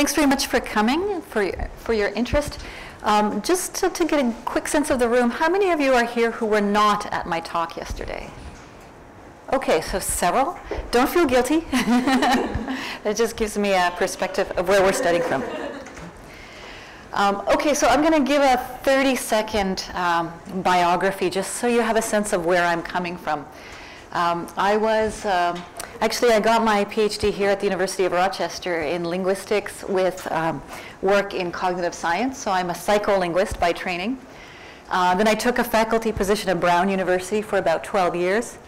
thanks very much for coming, for, for your interest. Um, Just to to get a quick sense of the room, how many of you are here who were not at my talk yesterday? Okay, so several. Don't feel guilty. That just gives me a perspective of where we're studying from. Um, okay, so I'm going to give a 30 second um, biography just so you have a sense of where I'm coming from. Um, I was, um, actually, I got my PhD here at the University of Rochester in linguistics with um, work in cognitive science, so I'm a psycholinguist by training. Uh, then I took a faculty position at Brown University for about 12 years.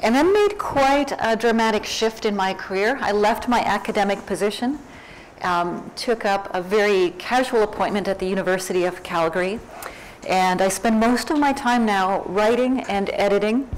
And then made quite a dramatic shift in my career. I left my academic position, um, took up a very casual appointment at the University of Calgary, and I spend most of my time now writing and editing.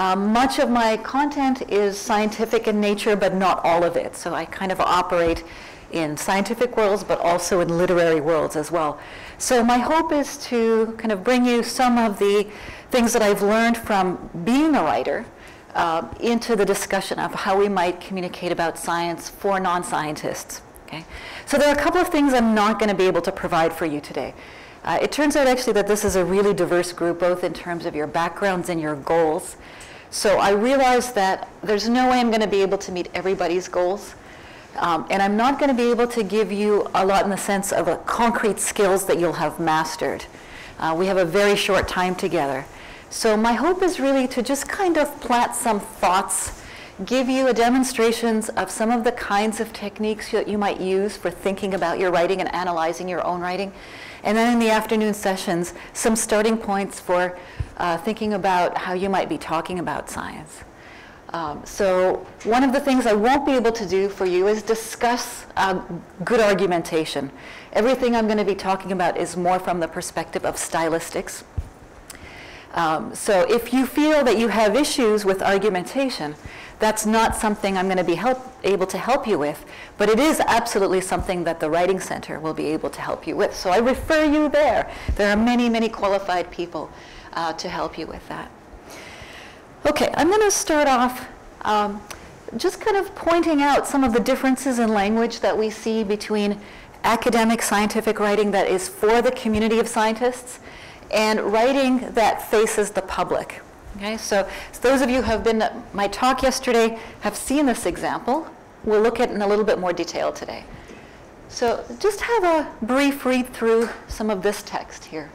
Um, much of my content is scientific in nature, but not all of it. So I kind of operate in scientific worlds, but also in literary worlds as well. So my hope is to kind of bring you some of the things that I've learned from being a writer uh, into the discussion of how we might communicate about science for non-scientists. Okay? So there are a couple of things I'm not going to be able to provide for you today. Uh, it turns out actually that this is a really diverse group, both in terms of your backgrounds and your goals. So I realize that there's no way I'm going to be able to meet everybody's goals. Um, and I'm not going to be able to give you a lot in the sense of concrete skills that you'll have mastered. Uh, we have a very short time together. So my hope is really to just kind of plant some thoughts, give you a demonstrations of some of the kinds of techniques that you might use for thinking about your writing and analyzing your own writing. And then in the afternoon sessions, some starting points for uh, thinking about how you might be talking about science. Um, so one of the things I won't be able to do for you is discuss uh, good argumentation. Everything I'm going to be talking about is more from the perspective of stylistics. Um, so if you feel that you have issues with argumentation, that's not something I'm going to be help, able to help you with, but it is absolutely something that the Writing Center will be able to help you with. So I refer you there. There are many, many qualified people uh, to help you with that. Okay, I'm going to start off um, just kind of pointing out some of the differences in language that we see between academic scientific writing that is for the community of scientists and writing that faces the public. Okay, so, so those of you who have been at my talk yesterday have seen this example. We'll look at it in a little bit more detail today. So just have a brief read through some of this text here.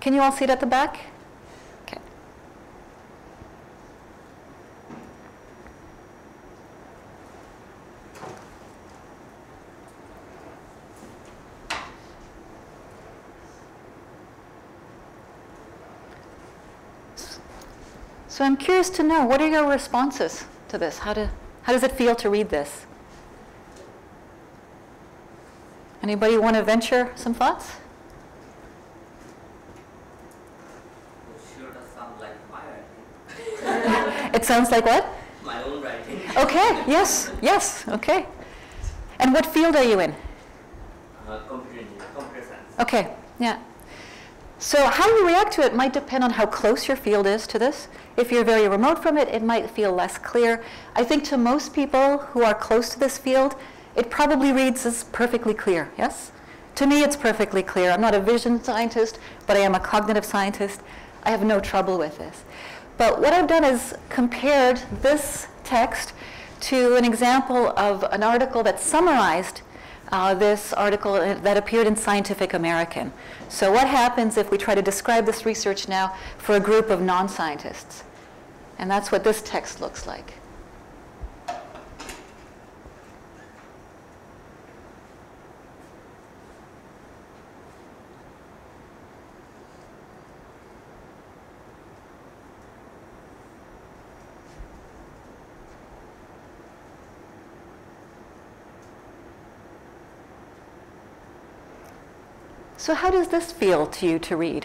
Can you all see it at the back? So I'm curious to know, what are your responses to this? How, do, how does it feel to read this? Anybody want to venture some thoughts? Sure does sound like my writing. It sounds like what? My own writing. Okay, yes, yes, okay. And what field are you in? Uh, computer computer science. Okay, yeah. So how you react to it might depend on how close your field is to this. If you're very remote from it, it might feel less clear. I think to most people who are close to this field, it probably reads as perfectly clear, yes? To me, it's perfectly clear. I'm not a vision scientist, but I am a cognitive scientist. I have no trouble with this. But what I've done is compared this text to an example of an article that summarized uh, this article that appeared in Scientific American. So what happens if we try to describe this research now for a group of non-scientists? And that's what this text looks like. So how does this feel to you to read?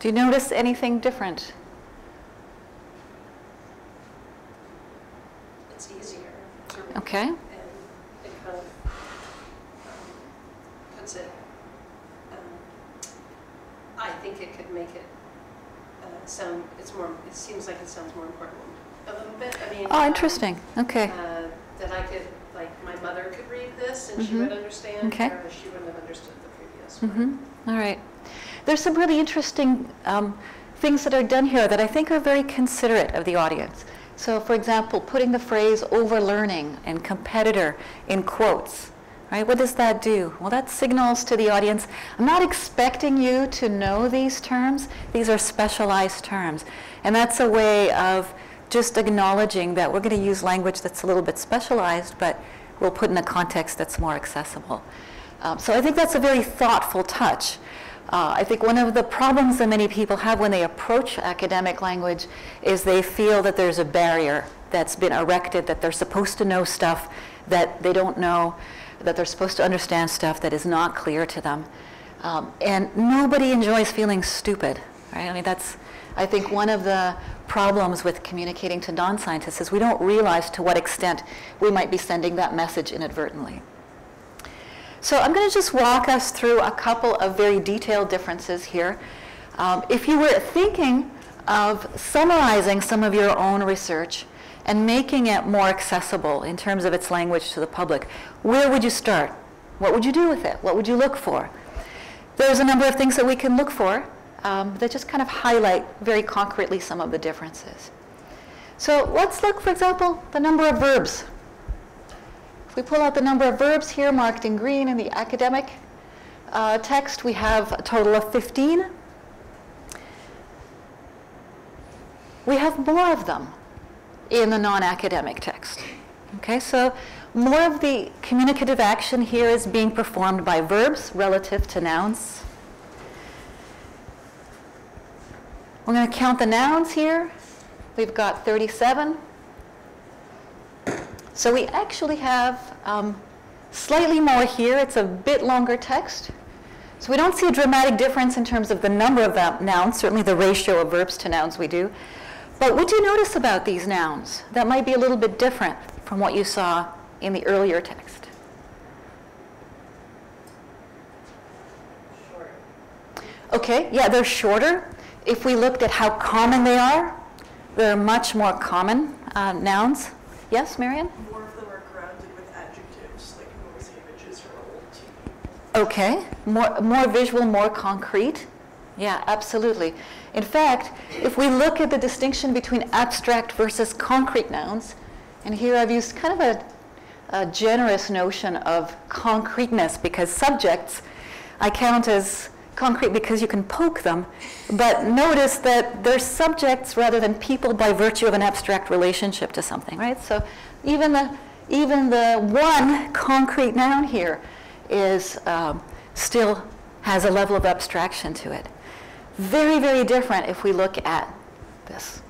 Do you notice anything different? It's easier to read. Okay. And it kind of um, puts it, um, I think it could make it uh, sound, it's more, it seems like it sounds more important a little bit. I mean. Oh, um, interesting. Okay. uh, That I could, like, my mother could read this and she Mhm. would understand, Okay. whereas she wouldn't have understood the previous one. Mm-hmm. All right. There's some really interesting um, things that are done here that I think are very considerate of the audience. So, for example, putting the phrase overlearning and competitor in quotes. Right? What does that do? Well, that signals to the audience, I'm not expecting you to know these terms. These are specialized terms. And that's a way of just acknowledging that we're going to use language that's a little bit specialized, but we'll put in a context that's more accessible. Um, so I think that's a very thoughtful touch. Uh, I think one of the problems that many people have when they approach academic language is they feel that there's a barrier that's been erected, that they're supposed to know stuff that they don't know, that they're supposed to understand stuff that is not clear to them. Um, and nobody enjoys feeling stupid, right? I mean, that's, I think, one of the problems with communicating to non-scientists is we don't realize to what extent we might be sending that message inadvertently. So I'm going to just walk us through a couple of very detailed differences here. Um, if you were thinking of summarizing some of your own research and making it more accessible in terms of its language to the public, where would you start? What would you do with it? What would you look for? There's a number of things that we can look for um, that just kind of highlight very concretely some of the differences. So let's look, for example, the number of verbs. If we pull out the number of verbs here marked in green in the academic uh, text, we have a total of 15. We have more of them in the non-academic text. Okay, so more of the communicative action here is being performed by verbs relative to nouns. We're going to count the nouns here. We've got 37. So we actually have um, slightly more here. It's a bit longer text. So we don't see a dramatic difference in terms of the number of nouns, certainly the ratio of verbs to nouns we do. But what do you notice about these nouns that might be a little bit different from what you saw in the earlier text? Okay, yeah, they're shorter. If we looked at how common they are, they're much more common uh, nouns. Yes, Marion? More of them are grounded with adjectives, like movies, images, or old TV. Okay, more, more visual, more concrete. Yeah, absolutely. In fact, if we look at the distinction between abstract versus concrete nouns, and here I've used kind of a, a generous notion of concreteness because subjects I count as concrete because you can poke them, but notice that they're subjects rather than people by virtue of an abstract relationship to something, right? So even the, even the one concrete noun here is um, still has a level of abstraction to it. Very, very different if we look at this,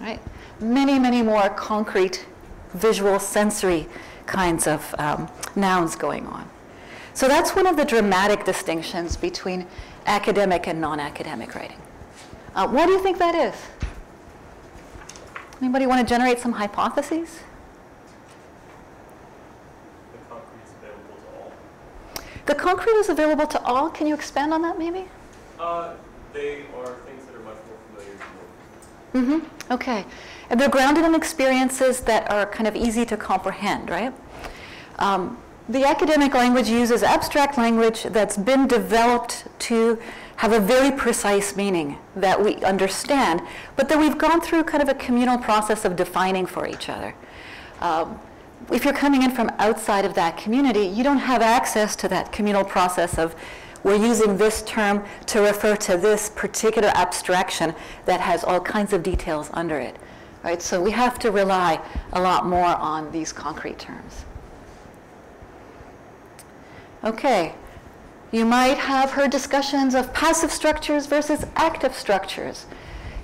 right? Many, many more concrete, visual, sensory kinds of um, nouns going on. So that's one of the dramatic distinctions between academic and non-academic writing. Uh, what do you think that is? Anybody want to generate some hypotheses? The concrete is available to all. The concrete is available to all. Can you expand on that maybe? Uh, they are things that are much more familiar to most. Mm-hmm. Okay. And they're grounded in experiences that are kind of easy to comprehend, right? Um, the academic language uses abstract language that's been developed to have a very precise meaning that we understand, but that we've gone through kind of a communal process of defining for each other. Um, if you're coming in from outside of that community, you don't have access to that communal process of we're using this term to refer to this particular abstraction that has all kinds of details under it. Right? So we have to rely a lot more on these concrete terms. Okay. You might have heard discussions of passive structures versus active structures.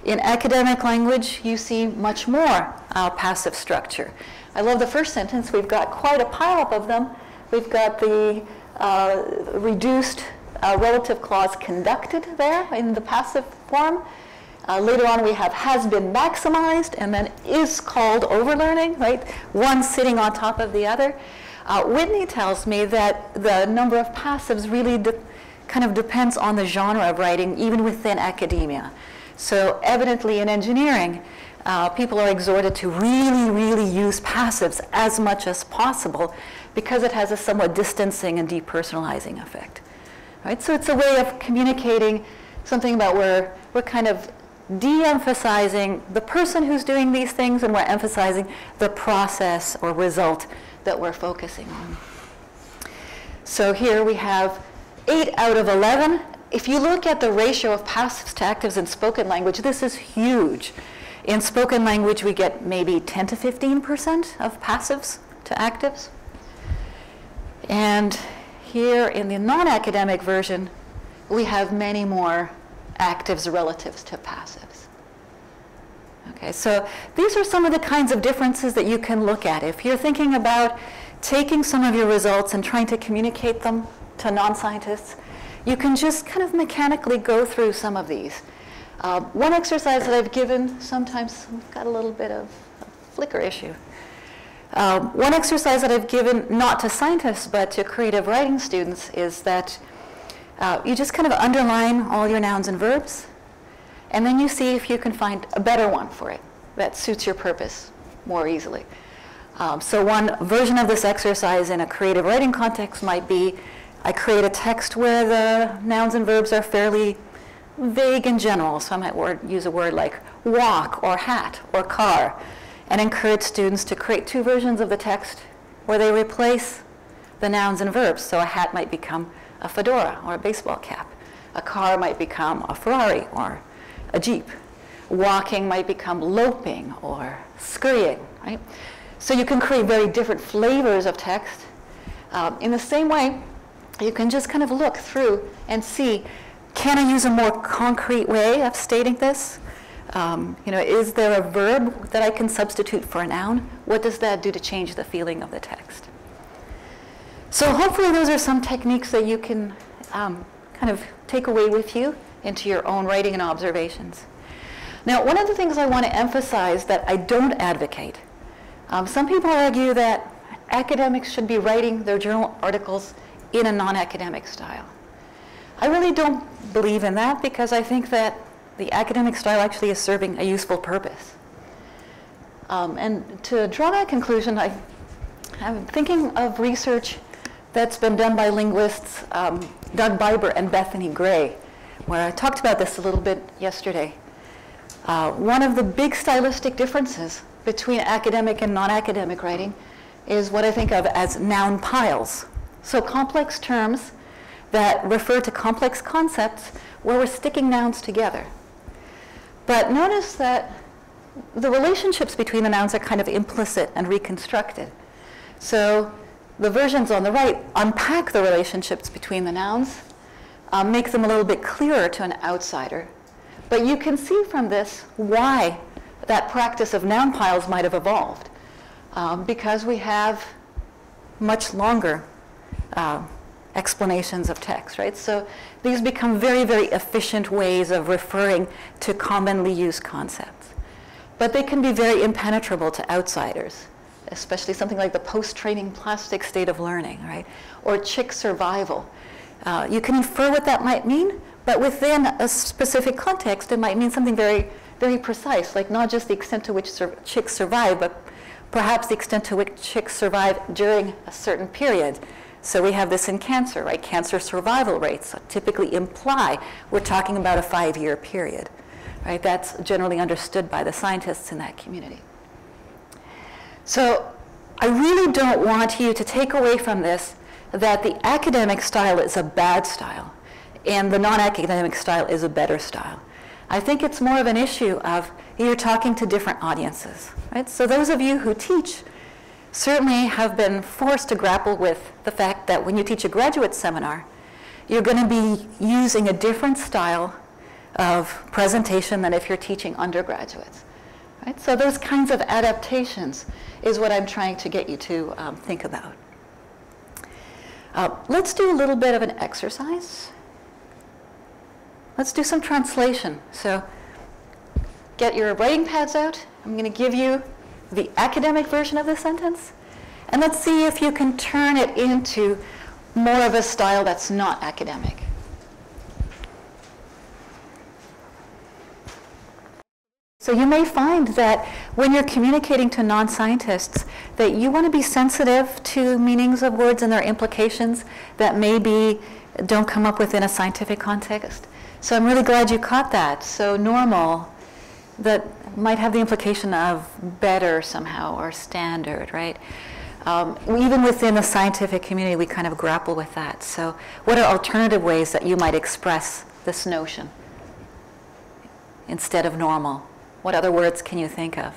In academic language, you see much more uh, passive structure. I love the first sentence. We've got quite a pileup of them. We've got the uh, reduced uh, relative clause conducted there in the passive form. Uh, later on, we have has been maximized and then is called overlearning, right? One sitting on top of the other. Uh, Whitney tells me that the number of passives really kind of depends on the genre of writing, even within academia. So evidently in engineering, uh, people are exhorted to really, really use passives as much as possible because it has a somewhat distancing and depersonalizing effect. Right? So it's a way of communicating something about where we're kind of de-emphasizing the person who's doing these things and we're emphasizing the process or result that we're focusing on. So here we have 8 out of 11. If you look at the ratio of passives to actives in spoken language, this is huge. In spoken language, we get maybe 10 to 15% of passives to actives. And here in the non-academic version, we have many more actives relatives to passives. Okay, so these are some of the kinds of differences that you can look at. If you're thinking about taking some of your results and trying to communicate them to non-scientists, you can just kind of mechanically go through some of these. Uh, one exercise that I've given, sometimes we've got a little bit of a flicker issue. Uh, one exercise that I've given, not to scientists, but to creative writing students, is that uh, you just kind of underline all your nouns and verbs, and then you see if you can find a better one for it that suits your purpose more easily. Um, so one version of this exercise in a creative writing context might be, I create a text where the nouns and verbs are fairly vague and general. So I might word, use a word like walk or hat or car and encourage students to create two versions of the text where they replace the nouns and verbs. So a hat might become a fedora or a baseball cap. A car might become a Ferrari or a Jeep. Walking might become loping or scurrying, right? So you can create very different flavors of text. Um, in the same way, you can just kind of look through and see, can I use a more concrete way of stating this? Um, you know, is there a verb that I can substitute for a noun? What does that do to change the feeling of the text? So hopefully those are some techniques that you can um, kind of take away with you into your own writing and observations. Now, one of the things I want to emphasize that I don't advocate, um, some people argue that academics should be writing their journal articles in a non-academic style. I really don't believe in that because I think that the academic style actually is serving a useful purpose. Um, and to draw that conclusion, I, I'm thinking of research that's been done by linguists um, Doug Biber and Bethany Gray, where I talked about this a little bit yesterday. Uh, one of the big stylistic differences between academic and non-academic writing is what I think of as noun piles. So complex terms that refer to complex concepts where we're sticking nouns together. But notice that the relationships between the nouns are kind of implicit and reconstructed. So the versions on the right unpack the relationships between the nouns, um, make them a little bit clearer to an outsider. But you can see from this why that practice of noun piles might have evolved. Um, because we have much longer uh, explanations of text, right? So these become very, very efficient ways of referring to commonly used concepts. But they can be very impenetrable to outsiders especially something like the post-training plastic state of learning, right? Or chick survival. Uh, you can infer what that might mean, but within a specific context, it might mean something very, very precise, like not just the extent to which sur chicks survive, but perhaps the extent to which chicks survive during a certain period. So we have this in cancer, right? Cancer survival rates typically imply we're talking about a five-year period, right? That's generally understood by the scientists in that community. So I really don't want you to take away from this that the academic style is a bad style and the non-academic style is a better style. I think it's more of an issue of you're talking to different audiences, right? So those of you who teach certainly have been forced to grapple with the fact that when you teach a graduate seminar, you're going to be using a different style of presentation than if you're teaching undergraduates. Right? So those kinds of adaptations is what I'm trying to get you to um, think about. Uh, let's do a little bit of an exercise. Let's do some translation. So get your writing pads out. I'm going to give you the academic version of the sentence. And let's see if you can turn it into more of a style that's not academic. So you may find that when you're communicating to non-scientists, that you want to be sensitive to meanings of words and their implications that maybe don't come up within a scientific context. So I'm really glad you caught that. So normal, that might have the implication of better somehow or standard, right? Um, even within the scientific community, we kind of grapple with that. So, what are alternative ways that you might express this notion instead of normal? What other words can you think of?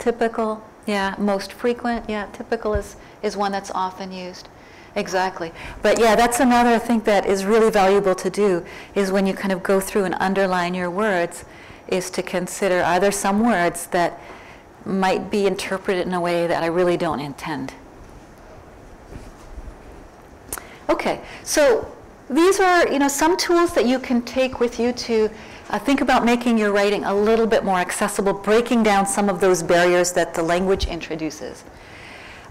Typical. Typical, yeah. Most frequent, yeah. Typical is, is one that's often used. Exactly. But yeah, that's another thing that is really valuable to do is when you kind of go through and underline your words, is to consider are there some words that might be interpreted in a way that I really don't intend. Okay, so these are you know some tools that you can take with you to uh, think about making your writing a little bit more accessible, breaking down some of those barriers that the language introduces.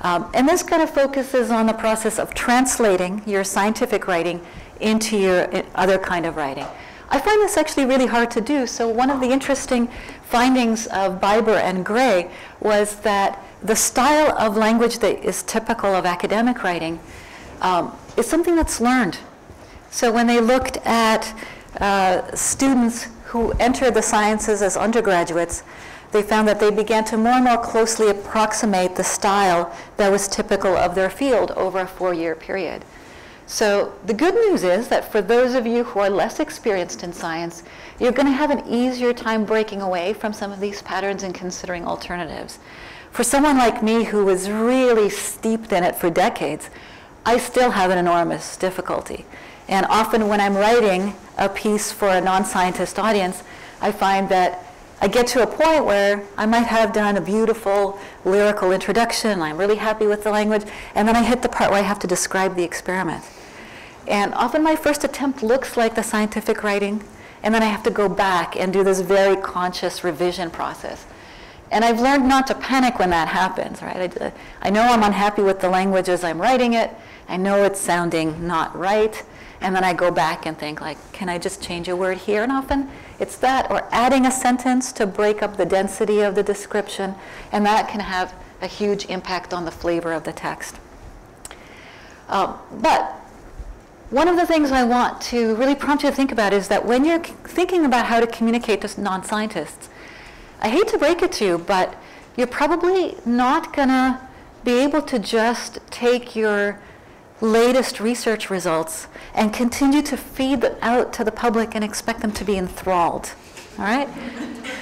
Um, and this kind of focuses on the process of translating your scientific writing into your uh, other kind of writing. I find this actually really hard to do. So one of the interesting findings of Biber and Gray was that the style of language that is typical of academic writing um, is something that's learned. So when they looked at uh, students who entered the sciences as undergraduates, they found that they began to more and more closely approximate the style that was typical of their field over a four-year period. So the good news is that for those of you who are less experienced in science, you're going to have an easier time breaking away from some of these patterns and considering alternatives. For someone like me who was really steeped in it for decades, I still have an enormous difficulty. And often when I'm writing a piece for a non-scientist audience, I find that I get to a point where I might have done a beautiful lyrical introduction, I'm really happy with the language, and then I hit the part where I have to describe the experiment. And often my first attempt looks like the scientific writing, and then I have to go back and do this very conscious revision process. And I've learned not to panic when that happens, right? I, I know I'm unhappy with the language as I'm writing it. I know it's sounding not right. And then I go back and think, like, can I just change a word here? And often it's that, or adding a sentence to break up the density of the description. And that can have a huge impact on the flavor of the text. Uh, but one of the things I want to really prompt you to think about is that when you're thinking about how to communicate to non-scientists, I hate to break it to you, but you're probably not going to be able to just take your latest research results and continue to feed them out to the public and expect them to be enthralled. All right?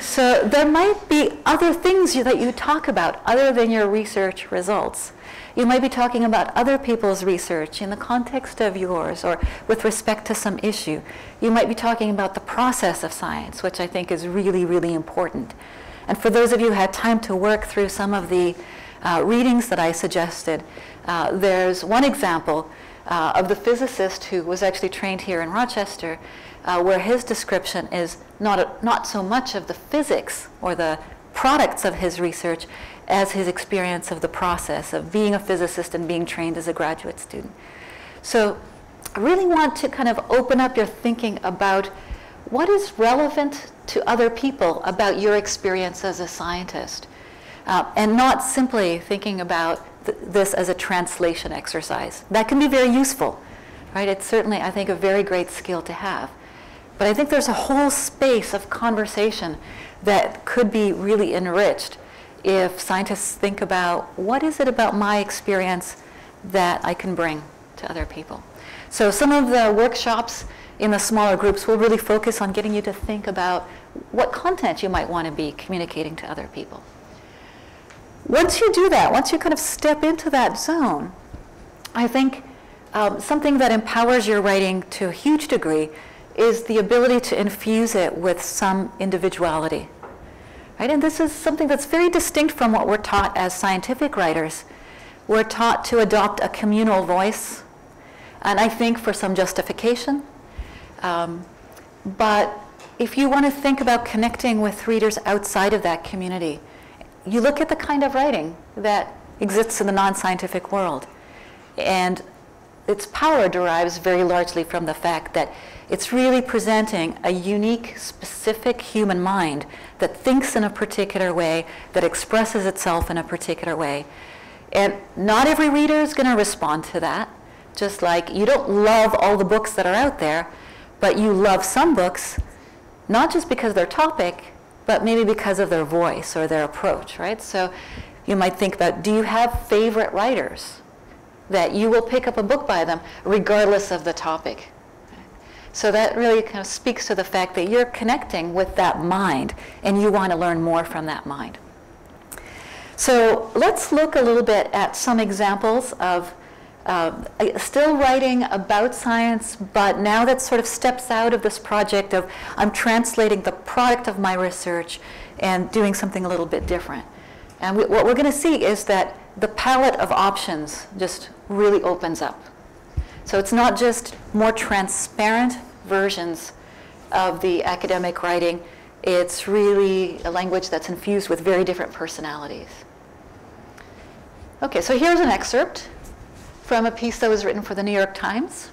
So there might be other things you, that you talk about other than your research results. You might be talking about other people's research in the context of yours or with respect to some issue. You might be talking about the process of science, which I think is really, really important. And for those of you who had time to work through some of the uh, readings that I suggested, uh, there's one example uh, of the physicist who was actually trained here in Rochester, uh, where his description is not, a, not so much of the physics or the products of his research as his experience of the process of being a physicist and being trained as a graduate student. So I really want to kind of open up your thinking about what is relevant to other people about your experience as a scientist. Uh, and not simply thinking about th this as a translation exercise. That can be very useful, right? It's certainly, I think, a very great skill to have. But I think there's a whole space of conversation that could be really enriched if scientists think about what is it about my experience that I can bring to other people. So some of the workshops in the smaller groups will really focus on getting you to think about what content you might want to be communicating to other people. Once you do that, once you kind of step into that zone, I think um, something that empowers your writing to a huge degree is the ability to infuse it with some individuality. Right? And this is something that's very distinct from what we're taught as scientific writers. We're taught to adopt a communal voice, and I think for some justification. Um, but if you want to think about connecting with readers outside of that community, you look at the kind of writing that exists in the non-scientific world. And its power derives very largely from the fact that it's really presenting a unique, specific human mind that thinks in a particular way, that expresses itself in a particular way. And not every reader is going to respond to that. Just like you don't love all the books that are out there, but you love some books, not just because their topic, but maybe because of their voice or their approach, right? So you might think about, do you have favorite writers that you will pick up a book by them regardless of the topic? So that really kind of speaks to the fact that you're connecting with that mind and you want to learn more from that mind. So let's look a little bit at some examples of uh, still writing about science, but now that sort of steps out of this project of I'm translating the product of my research and doing something a little bit different. And we, what we're going to see is that the palette of options just really opens up. So it's not just more transparent versions of the academic writing. It's really a language that's infused with very different personalities. Okay, so here's an excerpt from a piece that was written for the New York Times.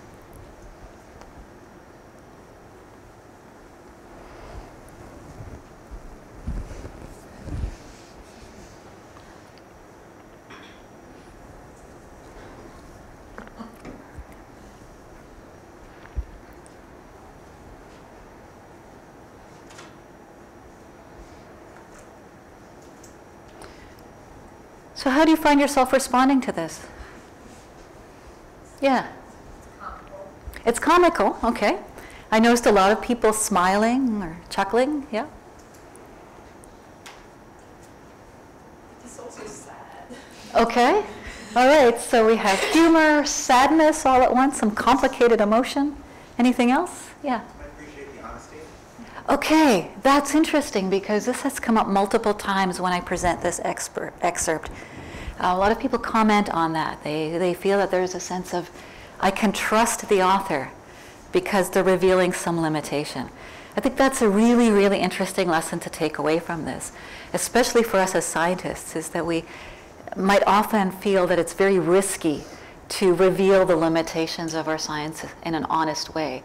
So how do you find yourself responding to this? Yeah. It's comical, okay. I noticed a lot of people smiling or chuckling, yeah. It's also sad. Okay. All right, so we have humor, sadness all at once, some complicated emotion. Anything else? Yeah. I appreciate the honesty. Okay, that's interesting because this has come up multiple times when I present this expert, excerpt. A lot of people comment on that. They, they feel that there's a sense of, I can trust the author because they're revealing some limitation. I think that's a really, really interesting lesson to take away from this, especially for us as scientists, is that we might often feel that it's very risky to reveal the limitations of our science in an honest way.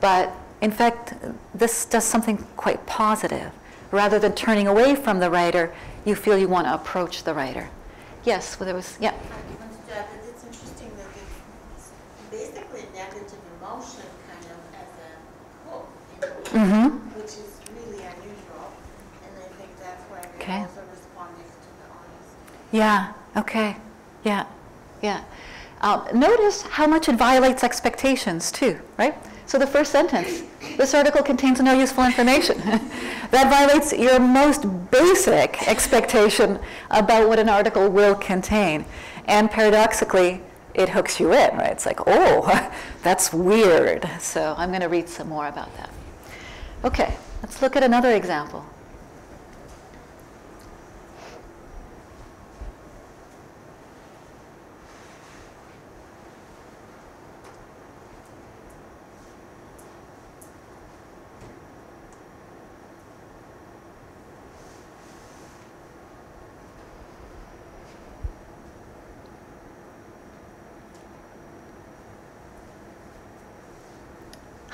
But in fact, this does something quite positive. Rather than turning away from the writer, you feel you want to approach the writer. Yes, well, there was, yeah. I want to add that it's interesting that it's basically negative emotion kind of as a hook, in a way, Mm-hmm. which is really unusual. And I think that's why they're Okay. also responding to the honest. Yeah, okay. Yeah, yeah. Uh, notice how much it violates expectations, too, right? So the first sentence this article contains no useful information. that violates your most basic expectation about what an article will contain. And paradoxically, it hooks you in, right? It's like, oh, that's weird. So I'm going to read some more about that. Okay, let's look at another example.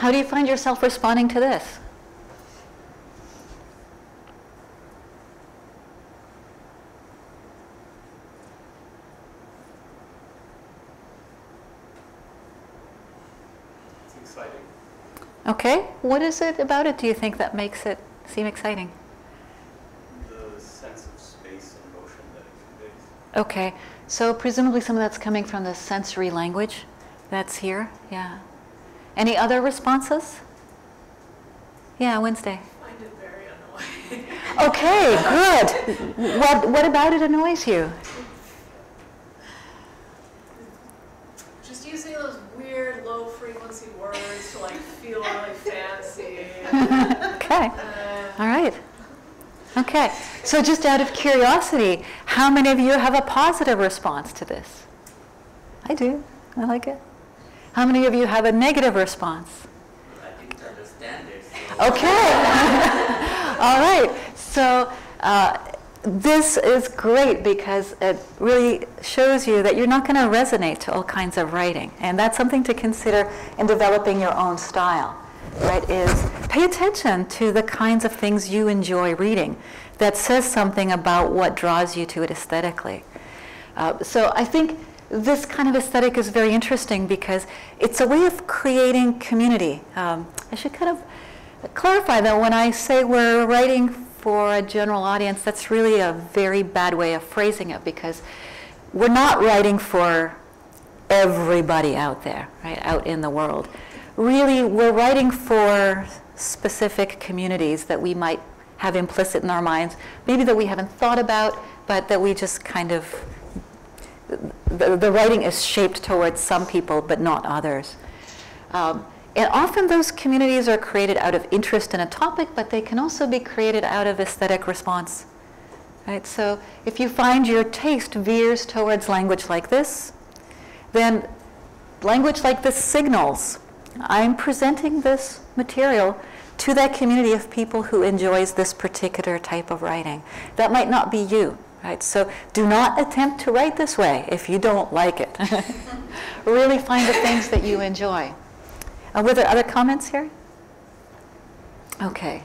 How do you find yourself responding to this? It's exciting. Okay, what is it about it do you think that makes it seem exciting? The sense of space and motion that it conveys. Okay, so presumably some of that's coming from the sensory language that's here, yeah. Any other responses? Yeah, Wednesday. I find it very annoying. Okay, good. What, what about it annoys you? Just using those weird low frequency words to like feel really fancy. Okay, uh, all right. Okay, so just out of curiosity, how many of you have a positive response to this? I do, I like it. How many of you have a negative response? I didn't understand Okay. All right. So uh, this is great because it really shows you that you're not going to resonate to all kinds of writing. And that's something to consider in developing your own style, right? Is pay attention to the kinds of things you enjoy reading that says something about what draws you to it aesthetically. Uh, so I think this kind of aesthetic is very interesting because it's a way of creating community. Um, I should kind of clarify that when I say we're writing for a general audience, that's really a very bad way of phrasing it because we're not writing for everybody out there, right, out in the world. Really, we're writing for specific communities that we might have implicit in our minds, maybe that we haven't thought about, but that we just kind of, the, the writing is shaped towards some people, but not others. Um, and often those communities are created out of interest in a topic, but they can also be created out of aesthetic response. Right? So if you find your taste veers towards language like this, then language like this signals, I'm presenting this material to that community of people who enjoys this particular type of writing. That might not be you, right? So do not attempt to write this way if you don't like it. really find the things that you enjoy. Uh, were there other comments here? Okay.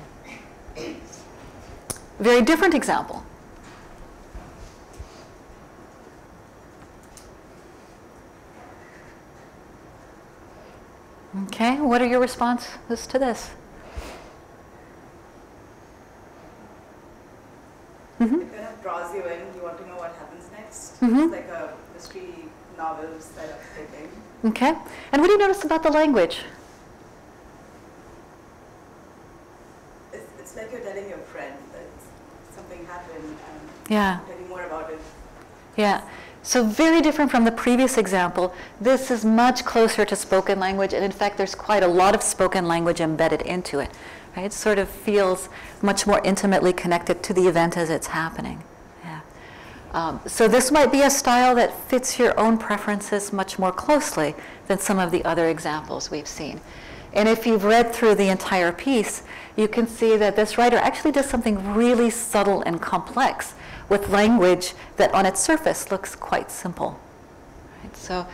Very different example. Okay, what are your responses to this? Mm-hmm. It kind of draws you in. You want to know what happens next. Mhm. It's like a mystery novel set of thinking. Okay, and what do you notice about the language? It's, it's like you're telling your friend that something happened and Yeah. telling more about it. Yeah. So very different from the previous example. This is much closer to spoken language, and in fact, there's quite a lot of spoken language embedded into it. Right? It sort of feels much more intimately connected to the event as it's happening. Yeah. Um, so this might be a style that fits your own preferences much more closely than some of the other examples we've seen. And if you've read through the entire piece, you can see that this writer actually does something really subtle and complex with language that on its surface looks quite simple. Right? So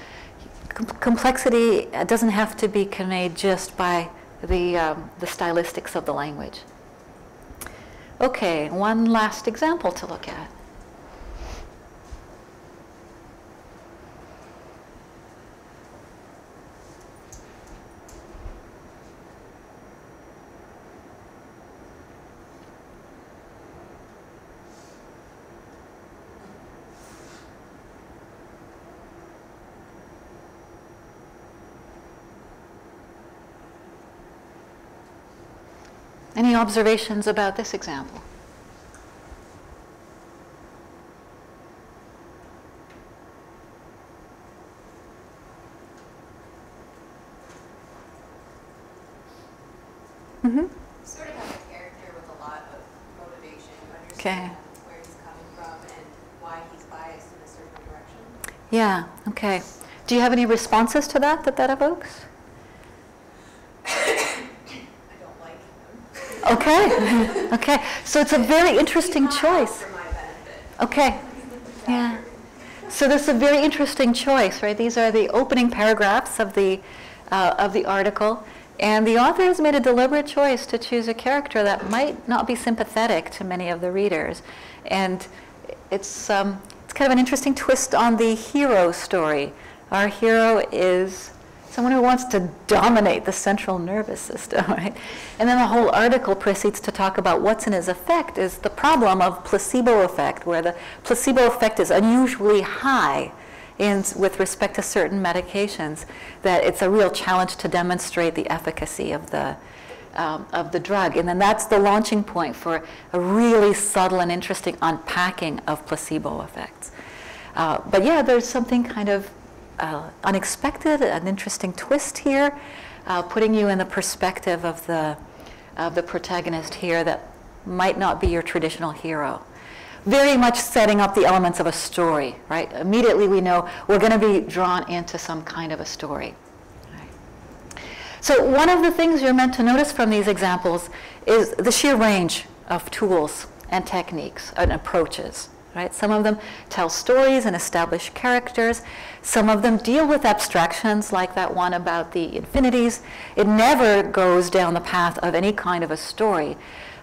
com- complexity uh, doesn't have to be conveyed just by the, um, the stylistics of the language. Okay, one last example to look at. Any observations about this example? Mm-hmm. sort of have a character with a lot of motivation, you Okay. where he's coming from and why he's biased in a certain direction. Yeah, okay. Do you have any responses to that that that evokes? I don't like him. Okay, okay. So it's a very interesting choice. Okay, yeah. So this is a very interesting choice, right? These are the opening paragraphs of the, uh, of the article. And the author has made a deliberate choice to choose a character that might not be sympathetic to many of the readers. And it's, um, it's kind of an interesting twist on the hero story. Our hero is someone who wants to dominate the central nervous system, right? And then the whole article proceeds to talk about what's in his effect is the problem of placebo effect, where the placebo effect is unusually high in, with respect to certain medications, that it's a real challenge to demonstrate the efficacy of the, um, of the drug. And then that's the launching point for a really subtle and interesting unpacking of placebo effects. Uh, but yeah, there's something kind of uh, unexpected, an interesting twist here, uh, putting you in the perspective of the, of the protagonist here that might not be your traditional hero. Very much setting up the elements of a story, right? Immediately we know we're going to be drawn into some kind of a story. So one of the things you're meant to notice from these examples is the sheer range of tools and techniques and approaches. Right? Some of them tell stories and establish characters. Some of them deal with abstractions, like that one about the infinities. It never goes down the path of any kind of a story,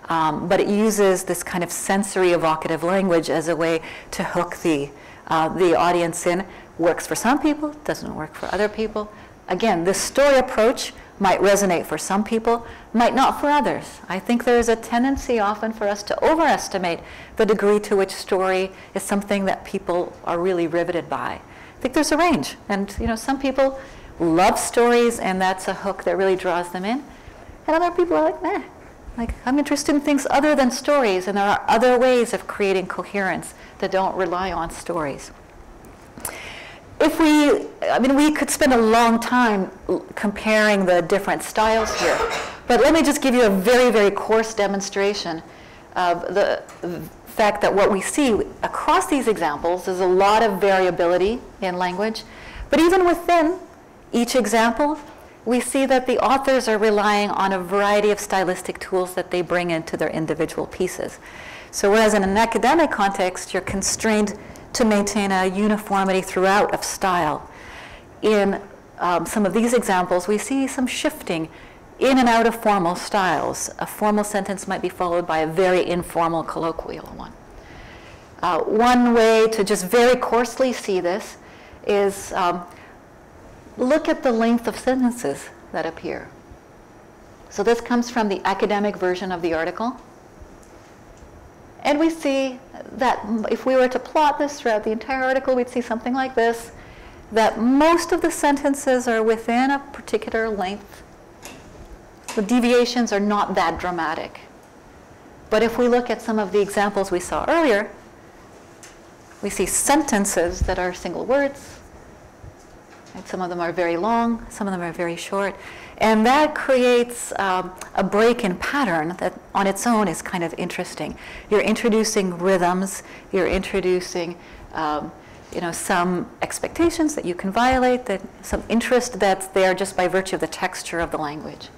um, but it uses this kind of sensory evocative language as a way to hook the, uh, the audience in. Works for some people, doesn't work for other people. Again, this story approach might resonate for some people, might not for others. I think there's a tendency often for us to overestimate the degree to which story is something that people are really riveted by. I think there's a range. And you know, some people love stories and that's a hook that really draws them in. And other people are like, meh. Like, I'm interested in things other than stories, and there are other ways of creating coherence that don't rely on stories if we, I mean, we could spend a long time comparing the different styles here, but let me just give you a very, very coarse demonstration of the fact that what we see across these examples is a lot of variability in language, but even within each example, we see that the authors are relying on a variety of stylistic tools that they bring into their individual pieces. So whereas in an academic context, you're constrained to maintain a uniformity throughout of style. In um, some of these examples, we see some shifting in and out of formal styles. A formal sentence might be followed by a very informal colloquial one. Uh, one way to just very coarsely see this is um, look at the length of sentences that appear. So this comes from the academic version of the article. And we see that if we were to plot this throughout the entire article, we'd see something like this, that most of the sentences are within a particular length. The deviations are not that dramatic. But if we look at some of the examples we saw earlier, we see sentences that are single words. Some of them are very long, some of them are very short. And that creates um, a break in pattern that on its own is kind of interesting. You're introducing rhythms, you're introducing um, you know, some expectations that you can violate, that some interest that's there just by virtue of the texture of the language.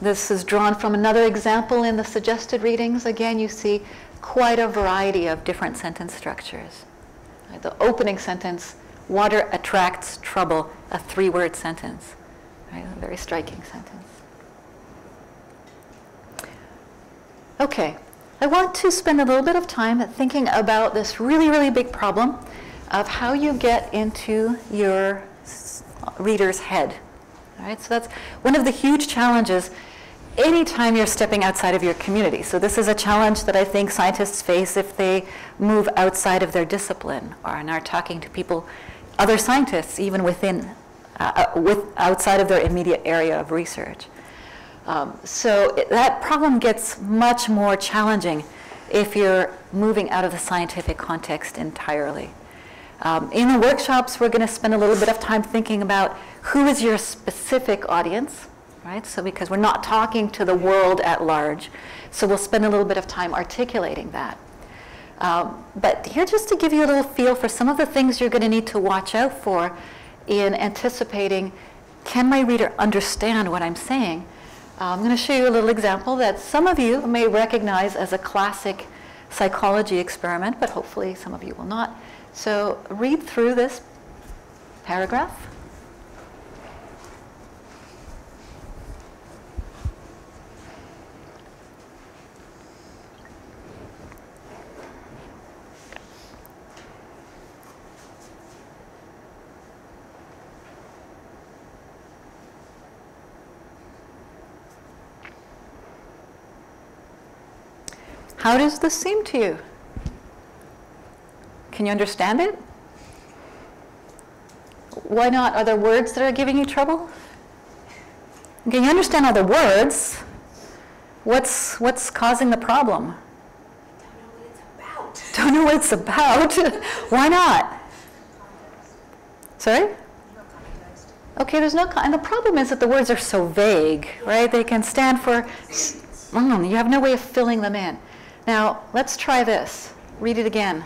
This is drawn from another example in the suggested readings. Again, you see quite a variety of different sentence structures. The opening sentence Water attracts trouble, a three word sentence. Right? A very striking sentence. Okay, I want to spend a little bit of time thinking about this really, really big problem of how you get into your reader's head. Right, so that's one of the huge challenges anytime you're stepping outside of your community. So this is a challenge that I think scientists face if they move outside of their discipline or are talking to people other scientists, even within, uh, uh, with, outside of their immediate area of research. Um, so it, that problem gets much more challenging if you're moving out of the scientific context entirely. Um, in the workshops, we're going to spend a little bit of time thinking about who is your specific audience, right? So because we're not talking to the world at large, so we'll spend a little bit of time articulating that. Um, but here just to give you a little feel for some of the things you're going to need to watch out for in anticipating, can my reader understand what I'm saying? Uh, I'm going to show you a little example that some of you may recognize as a classic psychology experiment, but hopefully some of you will not. So read through this paragraph. How does this seem to you? Can you understand it? Why not? Are there words that are giving you trouble? Can you understand other words? What's, what's causing the problem? Don't know what it's about. Don't know what it's about. Why not? Sorry? Okay, there's no, and the problem is that the words are so vague, right? They can stand for, mm, you have no way of filling them in. Now, let's try this. Read it again.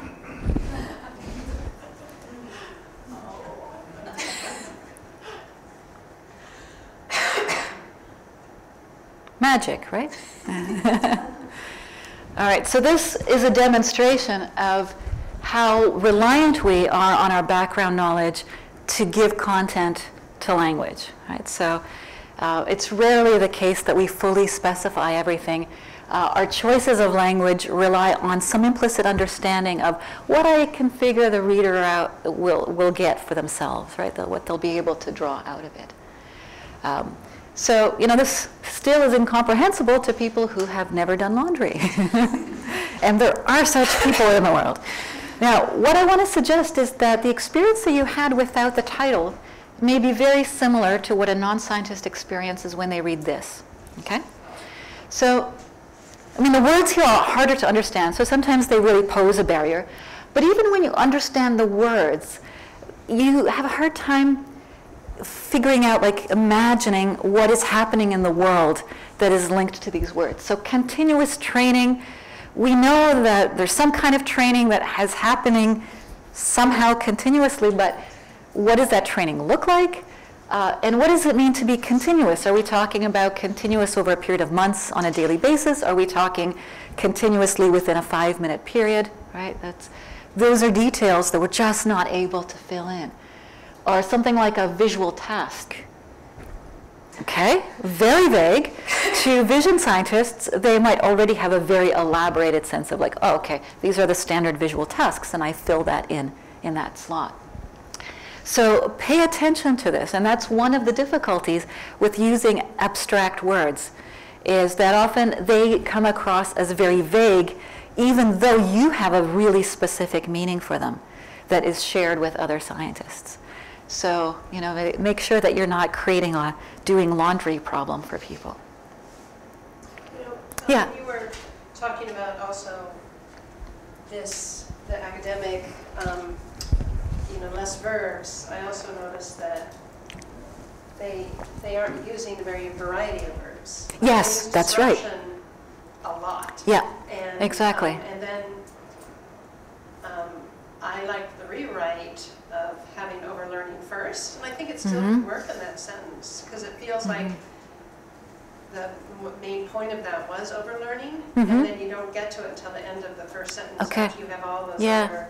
Magic, right? All right, so this is a demonstration of how reliant we are on our background knowledge to give content to language, right? So uh, it's rarely the case that we fully specify everything. Uh, our choices of language rely on some implicit understanding of what I can figure the reader out will, will get for themselves, right? The, what they'll be able to draw out of it. Um, so, you know, this still is incomprehensible to people who have never done laundry. and there are such people in the world. Now, what I want to suggest is that the experience that you had without the title may be very similar to what a non-scientist experiences when they read this, okay? So, I mean, the words here are harder to understand, so sometimes they really pose a barrier. But even when you understand the words, you have a hard time figuring out, like imagining what is happening in the world that is linked to these words. So continuous training, we know that there's some kind of training that has happening somehow continuously, but what does that training look like? Uh, and what does it mean to be continuous? Are we talking about continuous over a period of months on a daily basis? Are we talking continuously within a five minute period? Right? That's, those are details that we're just not able to fill in or something like a visual task. Okay, very vague. to vision scientists, they might already have a very elaborated sense of like, oh, okay, these are the standard visual tasks, and I fill that in in that slot. So pay attention to this, and that's one of the difficulties with using abstract words, is that often they come across as very vague, even though you have a really specific meaning for them that is shared with other scientists. So, you know, make sure that you're not creating a doing laundry problem for people. You know, um, Yeah. You were talking about also this, the academic, um, you know, less verbs. I also noticed that they, they aren't using a very variety of verbs. Yes, that's right. A lot. Yeah, And, exactly. um, And then, um, I like the rewrite of having overlearning first, and I think it still Mhm. could work in that sentence, because it feels like Mhm. the main point of that was overlearning, Mhm. and then you don't get to it until the end of the first sentence, Okay. you have all those Yeah. other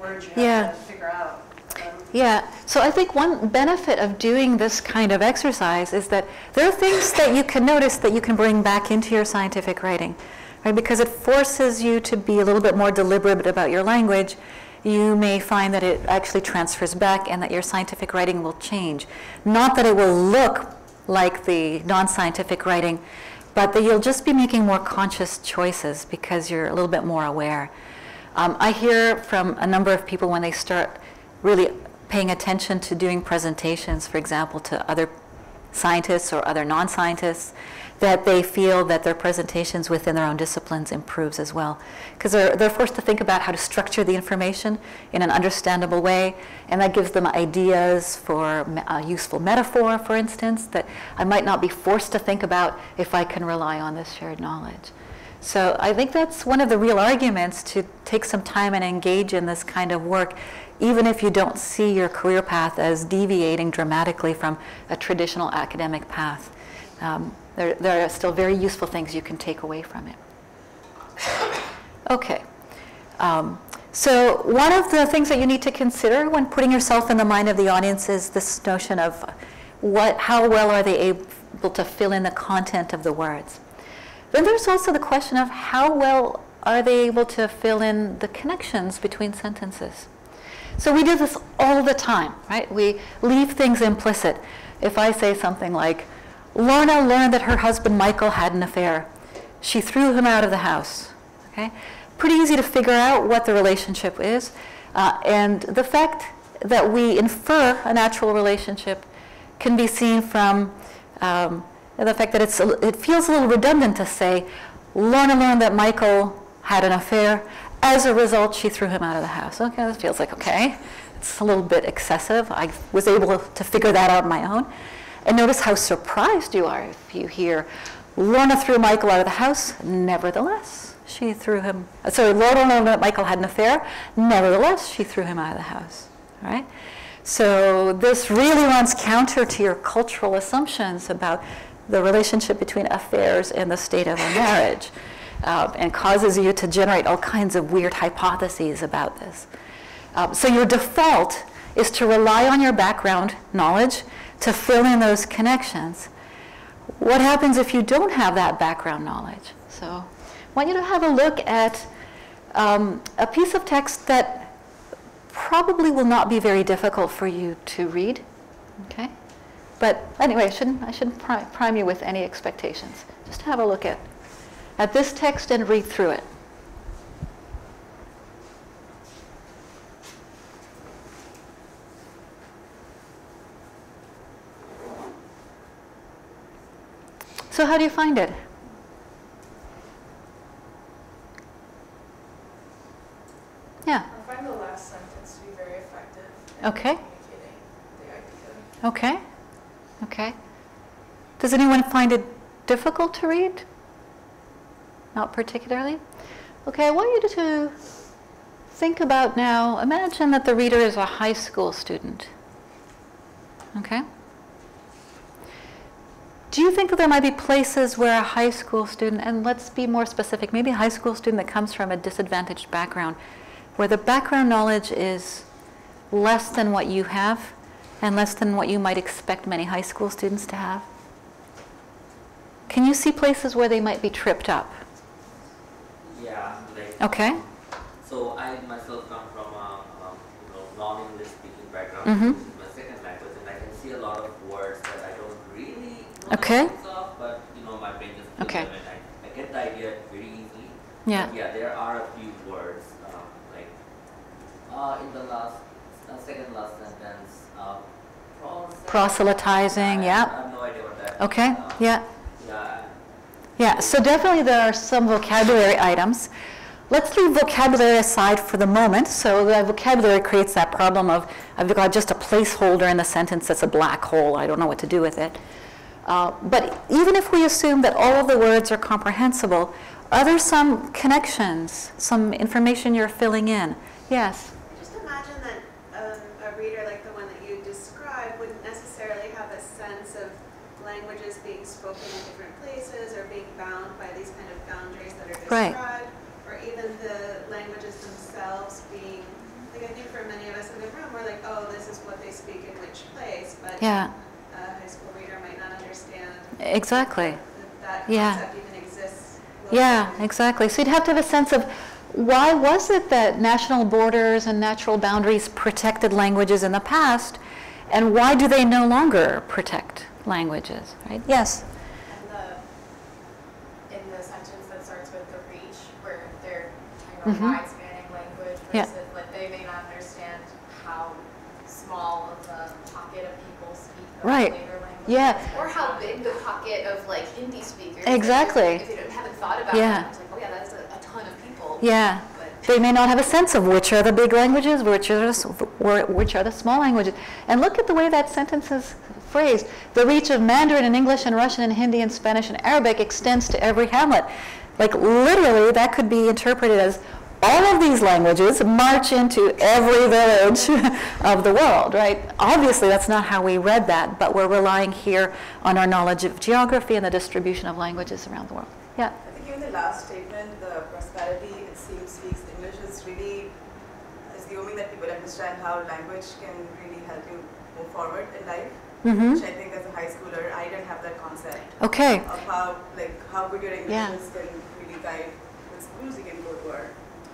words you Yeah. have to figure out. Um, Yeah, so I think one benefit of doing this kind of exercise is that there are things that you can notice that you can bring back into your scientific writing, right? Because it forces you to be a little bit more deliberate about your language. You may find that it actually transfers back and that your scientific writing will change. Not that it will look like the non-scientific writing, but that you'll just be making more conscious choices because you're a little bit more aware. Um, I hear from a number of people when they start really paying attention to doing presentations, for example, to other scientists or other non-scientists, that they feel that their presentations within their own disciplines improves as well. Because they're, they're forced to think about how to structure the information in an understandable way, and that gives them ideas for a useful metaphor, for instance, that I might not be forced to think about if I can rely on this shared knowledge. So I think that's one of the real arguments to take some time and engage in this kind of work, even if you don't see your career path as deviating dramatically from a traditional academic path. Um, there, there are still very useful things you can take away from it. Okay. Um, so one of the things that you need to consider when putting yourself in the mind of the audience is this notion of what, how well are they able to fill in the content of the words. Then there's also the question of how well are they able to fill in the connections between sentences. So we do this all the time, right? We leave things implicit. If I say something like, Lorna learned that her husband Michael had an affair. She threw him out of the house. Okay? Pretty easy to figure out what the relationship is. Uh, and the fact that we infer a natural relationship can be seen from um, the fact that it's, it feels a little redundant to say, Lorna learned that Michael had an affair. As a result, she threw him out of the house. Okay, that feels like okay. It's a little bit excessive. I was able to figure that out on my own. And notice how surprised you are if you hear Lorna threw Michael out of the house. Nevertheless, she threw him. Sorry, Lorna knew that Michael had an affair. Nevertheless, she threw him out of the house. All right. So this really runs counter to your cultural assumptions about the relationship between affairs and the state of a marriage, uh, and causes you to generate all kinds of weird hypotheses about this. Um, so your default is to rely on your background knowledge to fill in those connections. What happens if you don't have that background knowledge? So I want you to have a look at um, a piece of text that probably will not be very difficult for you to read. Okay? But anyway, I shouldn't, I shouldn't prime you with any expectations. Just have a look at, at this text and read through it. So how do you find it? Yeah, I find the last sentence to be very effective in Okay. communicating the idea. okay, okay. Does anyone find it difficult to read? Not particularly? Okay, I want you to think about now, imagine that the reader is a high school student. Okay? Do you think that there might be places where a high school student, and let's be more specific, maybe a high school student that comes from a disadvantaged background, where the background knowledge is less than what you have and less than what you might expect many high school students to have? Can you see places where they might be tripped up? Yeah, like Okay? so I myself come from a um, you know non-English speaking background, Mhm. which is my second language, and I can see a lot of words that I don't really know Okay. but you know my brain just Okay. I, I get the idea very easily. Yeah. But yeah, there are a few words um, like uh, in the last uh, second last sentence. Uh, Proselytizing, yeah. I have no idea what that. Okay? Uh, Yeah. Yeah. Yeah, so definitely there are some vocabulary items. Let's leave vocabulary aside for the moment. So the vocabulary creates that problem of I've got just a placeholder in the sentence that's a black hole. I don't know what to do with it. Uh, but even if we assume that all of the words are comprehensible, are there some connections, some information you're filling in? Yes. Just imagine that um, a reader like the one that you described wouldn't necessarily have a sense of languages being spoken in different places or being bound by these kind of boundaries that are Right. described, or even the languages themselves being, like I think for many of us in the room, we're like, oh, this is what they speak in which place, but Yeah, a high school reader might not understand exactly. that that Yeah. even exists. Yeah, locally. exactly. So you'd have to have a sense of why was it that national borders and natural boundaries protected languages in the past, and why do they no longer protect languages, right? Yes. And the, in the sentence that starts with the reach, where they're talking about mm-hmm. wide spanning language Yeah. like they may not understand how small of a pocket of people speak the Right. later languages. Yeah. Or how big the pocket of like Hindi speakers. Exactly. If don't- haven't thought about Yeah. it's like, oh yeah, that's a, a ton of people. Yeah. But They may not have a sense of which are the big languages, which are the, which are the small languages. And look at the way that sentence is phrased. The reach of Mandarin and English and Russian and Hindi and Spanish and Arabic extends to every hamlet. Like literally, that could be interpreted as all of these languages march into every village of the world, right? Obviously, that's not how we read that, but we're relying here on our knowledge of geography and the distribution of languages around the world. Yeah. I think even the last statement, the prosperity, it seems, speaks English is really, assuming that people understand how language can really help you move forward in life. Mm-hmm. Which I think as a high schooler, I didn't have that concept Okay. of how, like, how good your English Yeah. can really guide what schools you can go to or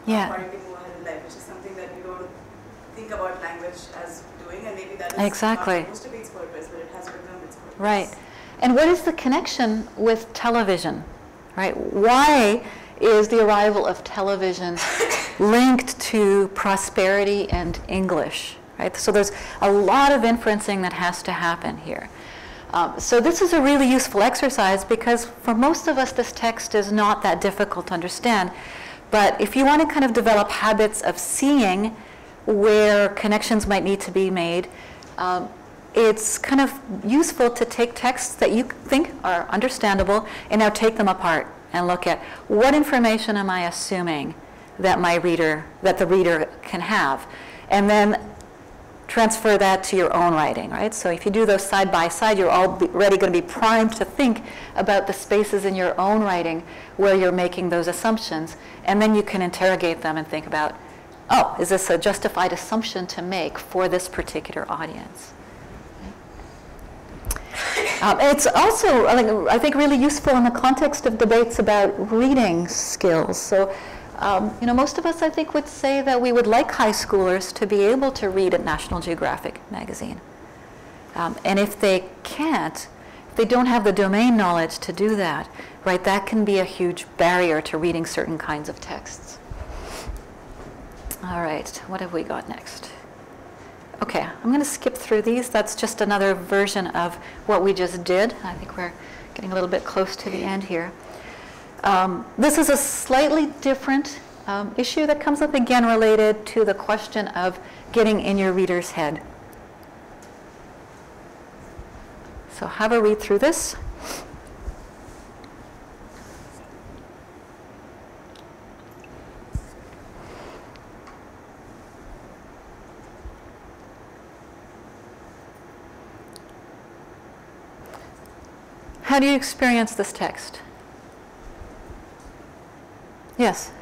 Yeah. how far you can ahead in life, which is something that you don't think about language as doing, and maybe that is Exactly. not supposed to be its purpose, but it has become its purpose. Right. And what is the connection with television? Right? Why is the arrival of television linked to prosperity and English? Right? So there's a lot of inferencing that has to happen here. Um, so this is a really useful exercise because for most of us this text is not that difficult to understand. But if you want to kind of develop habits of seeing where connections might need to be made, um, it's kind of useful to take texts that you think are understandable and now take them apart and look at what information am I assuming that my reader, that the reader can have, and then transfer that to your own writing, right? So if you do those side by side, you're already going to be primed to think about the spaces in your own writing where you're making those assumptions, and then you can interrogate them and think about, oh, is this a justified assumption to make for this particular audience? Um, it's also, I think, really useful in the context of debates about reading skills. So, um, you know, most of us, I think, would say that we would like high schoolers to be able to read a National Geographic magazine. Um, and if they can't, if they don't have the domain knowledge to do that, right, that can be a huge barrier to reading certain kinds of texts. All right, what have we got next? Okay, I'm going to skip through these. That's just another version of what we just did. I think we're getting a little bit close to the end here. Um, this is a slightly different um, issue that comes up again related to the question of getting in your reader's head. So have a read through this. How do you experience this text? Yes? comes off as I- I'm a little off-putting to certain audiences. from certain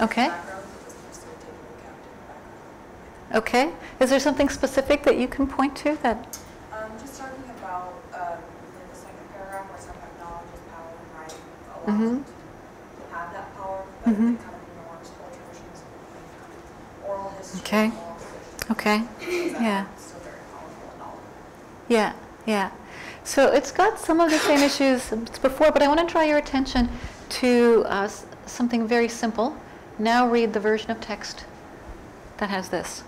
Okay. backgrounds, as opposed to taking into account different backgrounds. Okay. Is there something specific that you can point to that? Um, just talking about, um, in the second paragraph where some acknowledges power in writing, allows Mhm. them to have that power, but Mhm. it kind of ignores whole traditions oral history, Okay. oral. Okay. Yeah. Still very powerful and all. Yeah, yeah. So it's got some of the same issues before, but I want to draw your attention to uh, something very simple. Now read the version of text that has this.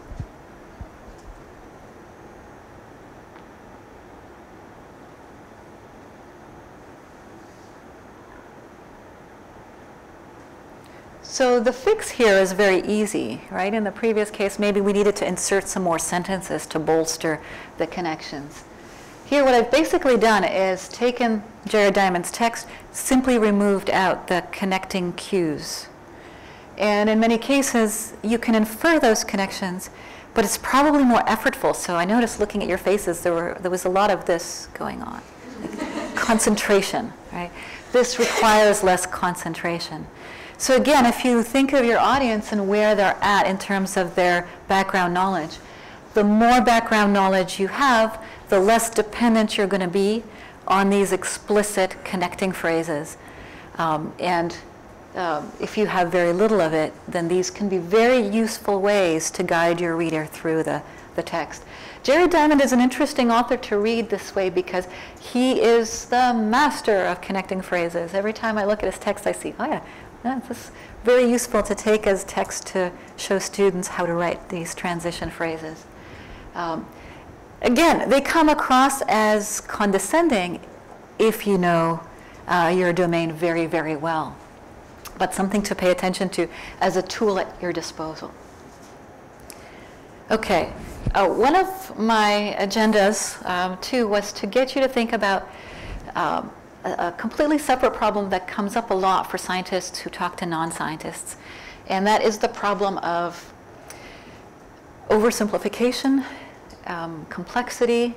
So the fix here is very easy, right? In the previous case, maybe we needed to insert some more sentences to bolster the connections. Here, what I've basically done is taken Jared Diamond's text, simply removed out the connecting cues. And in many cases, you can infer those connections, but it's probably more effortful. So I noticed looking at your faces, there, were, there was a lot of this going on. concentration, right? This requires less concentration. So again, if you think of your audience and where they're at in terms of their background knowledge, the more background knowledge you have, the less dependent you're going to be on these explicit connecting phrases. Um, and um, if you have very little of it, then these can be very useful ways to guide your reader through the, the text. Jared Diamond is an interesting author to read this way because he is the master of connecting phrases. Every time I look at his text, I see, oh yeah, that's very useful to take as text to show students how to write these transition phrases. Um, again, they come across as condescending if you know uh, your domain very, very well, but something to pay attention to as a tool at your disposal. Okay, uh, one of my agendas um, too was to get you to think about um, a, a completely separate problem that comes up a lot for scientists who talk to non-scientists, and that is the problem of oversimplification, um, complexity,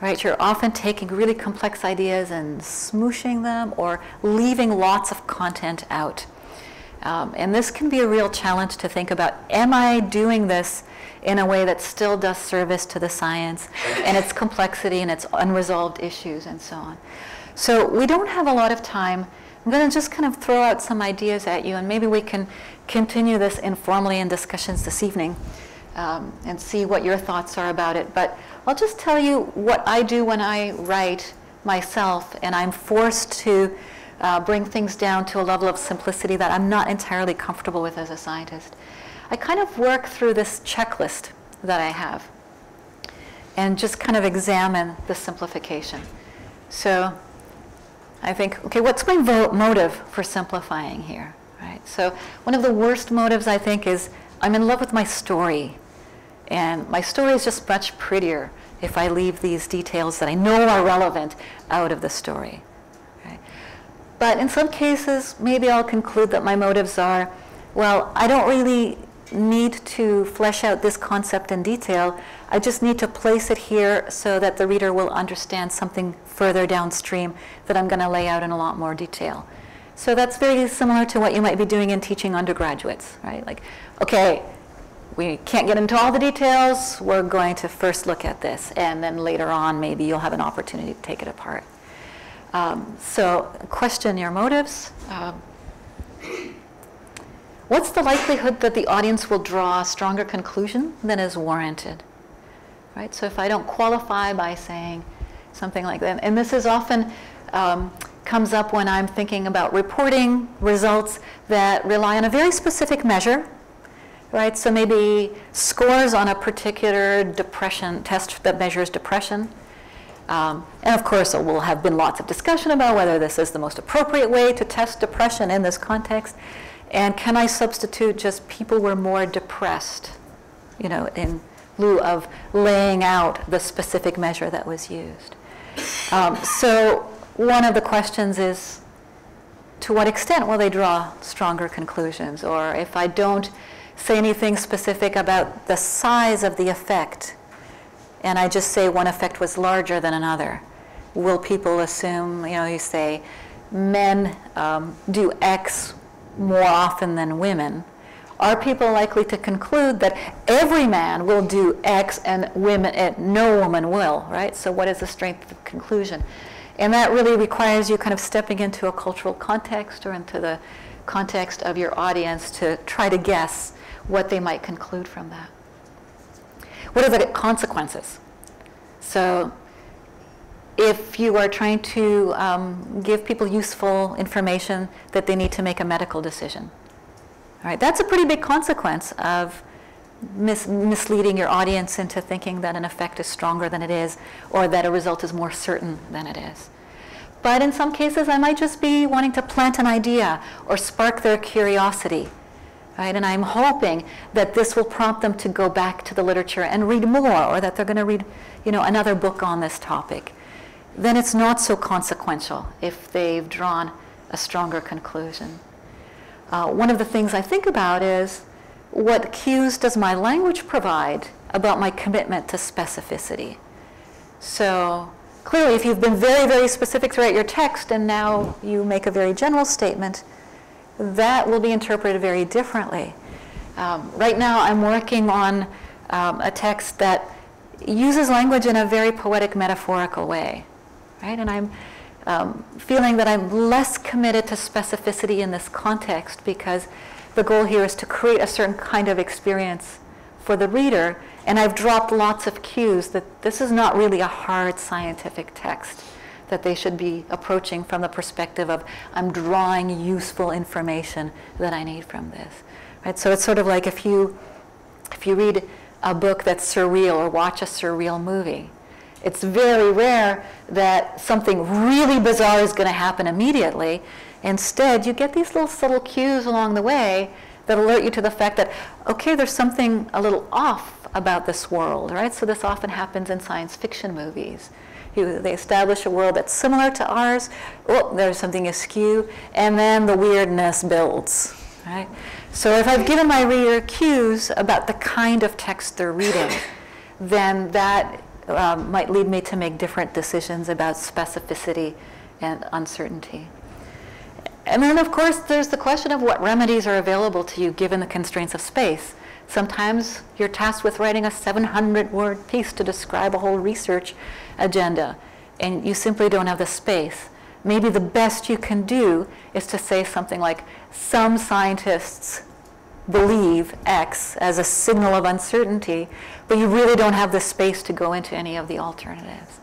right? You're often taking really complex ideas and smooshing them or leaving lots of content out. Um, and this can be a real challenge to think about, am I doing this in a way that still does service to the science and its complexity and its unresolved issues and so on. So we don't have a lot of time. I'm going to just kind of throw out some ideas at you and maybe we can continue this informally in discussions this evening um, and see what your thoughts are about it. But I'll just tell you what I do when I write myself and I'm forced to uh, bring things down to a level of simplicity that I'm not entirely comfortable with as a scientist. I kind of work through this checklist that I have and just kind of examine the simplification. So I think, okay, what's my motive for simplifying here? Right. So one of the worst motives I think is I'm in love with my story, and my story is just much prettier if I leave these details that I know are relevant out of the story. But in some cases, maybe I'll conclude that my motives are well, I don't really need to flesh out this concept in detail. I just need to place it here so that the reader will understand something further downstream that I'm going to lay out in a lot more detail. So that's very similar to what you might be doing in teaching undergraduates, right? Like, okay, we can't get into all the details. We're going to first look at this, and then later on, maybe you'll have an opportunity to take it apart. Um, so, question your motives. Um, what's the likelihood that the audience will draw a stronger conclusion than is warranted? Right? So, if I don't qualify by saying something like that, and this is often um, comes up when I'm thinking about reporting results that rely on a very specific measure, right? So maybe scores on a particular depression test that measures depression. Um, and of course, there will have been lots of discussion about whether this is the most appropriate way to test depression in this context. And can I substitute just people were more depressed, you know, in lieu of laying out the specific measure that was used? Um, so one of the questions is, to what extent will they draw stronger conclusions? Or if I don't say anything specific about the size of the effect, and I just say one effect was larger than another, will people assume, you know, you say men um, do X more often than women? Are people likely to conclude that every man will do X and women, and no woman will, right? So what is the strength of conclusion? And that really requires you kind of stepping into a cultural context or into the context of your audience to try to guess what they might conclude from that. What are the consequences? So if you are trying to um, give people useful information that they need to make a medical decision, all right, that's a pretty big consequence of mis misleading your audience into thinking that an effect is stronger than it is or that a result is more certain than it is. But in some cases, I might just be wanting to plant an idea or spark their curiosity. Right? And I'm hoping that this will prompt them to go back to the literature and read more, or that they're going to read, you know, another book on this topic. Then it's not so consequential if they've drawn a stronger conclusion. Uh, one of the things I think about is what cues does my language provide about my commitment to specificity? So clearly, if you've been very, very specific throughout your text and now you make a very general statement, that will be interpreted very differently. Um, right now, I'm working on um, a text that uses language in a very poetic, metaphorical way, right? And I'm um, feeling that I'm less committed to specificity in this context because the goal here is to create a certain kind of experience for the reader, and I've dropped lots of cues that this is not really a hard scientific text, that they should be approaching from the perspective of I'm drawing useful information that I need from this. Right? So it's sort of like if you if you read a book that's surreal or watch a surreal movie, it's very rare that something really bizarre is going to happen immediately. Instead, you get these little subtle cues along the way that alert you to the fact that, okay, there's something a little off about this world, right? So this often happens in science fiction movies. You, they establish a world that's similar to ours. Oh, there's something askew, and then the weirdness builds, right? So if I've given my reader cues about the kind of text they're reading, then that um, might lead me to make different decisions about specificity and uncertainty. And then, of course, there's the question of what remedies are available to you given the constraints of space. Sometimes you're tasked with writing a 700 word piece to describe a whole research agenda, and you simply don't have the space. Maybe the best you can do is to say something like, some scientists believe X as a signal of uncertainty, but you really don't have the space to go into any of the alternatives.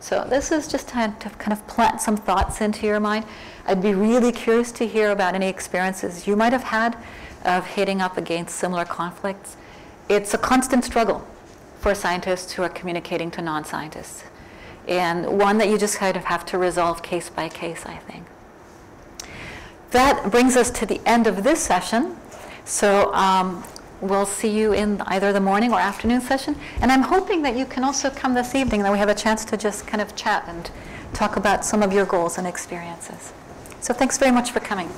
So this is just time to kind of plant some thoughts into your mind. I'd be really curious to hear about any experiences you might have had of hitting up against similar conflicts. It's a constant struggle for scientists who are communicating to non-scientists, and one that you just kind of have to resolve case by case, I think. That brings us to the end of this session. So um, we'll see you in either the morning or afternoon session. And I'm hoping that you can also come this evening, that we have a chance to just kind of chat and talk about some of your goals and experiences. So thanks very much for coming.